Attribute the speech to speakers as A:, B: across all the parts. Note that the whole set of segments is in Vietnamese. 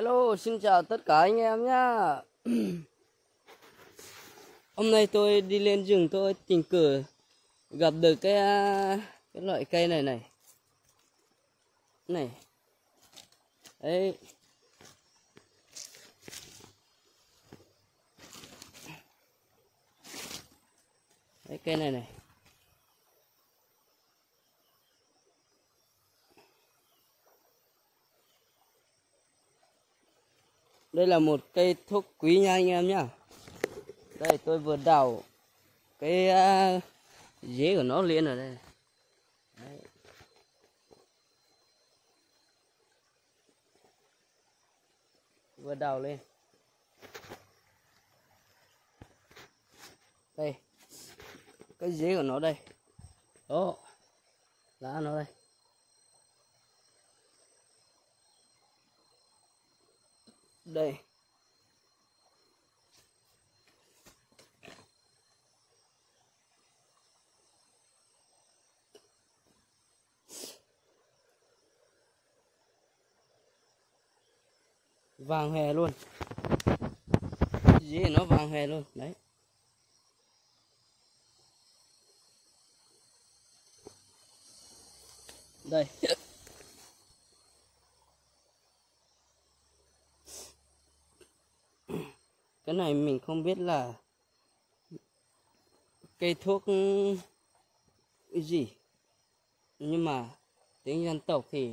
A: Hello, xin chào tất cả anh em nhá. Hôm nay tôi đi lên rừng tôi tình cờ gặp được cái à, cái loại cây này này. Này. Đấy. Đấy cây này này. Đây là một cây thuốc quý nha anh em nhá. Đây tôi vừa đào cái uh, của nó lên ở đây. Đấy. vừa đào lên. Đây cái dế của nó đây. Đó lá nó đây. Đây. Vàng hè luôn. Gì nó vàng hè luôn. Đấy. Đây. cái này mình không biết là cây thuốc ừ, gì. Nhưng mà tiếng dân tộc thì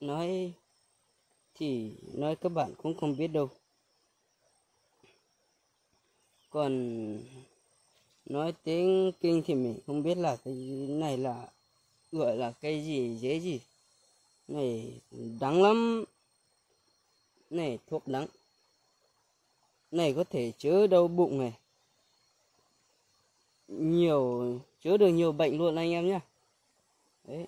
A: nói thì nói các bạn cũng không biết đâu. Còn nói tiếng kinh thì mình không biết là cái này là, gọi là cây gì dễ gì. Này, đắng lắm. Này, thuốc đắng này có thể chữa đau bụng này. Nhiều chữa được nhiều bệnh luôn anh em nhé đấy.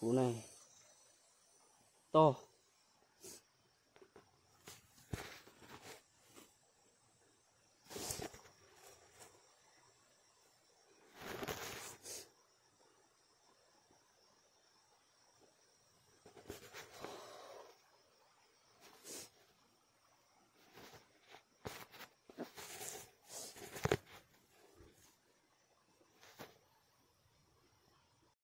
A: Củ này. To.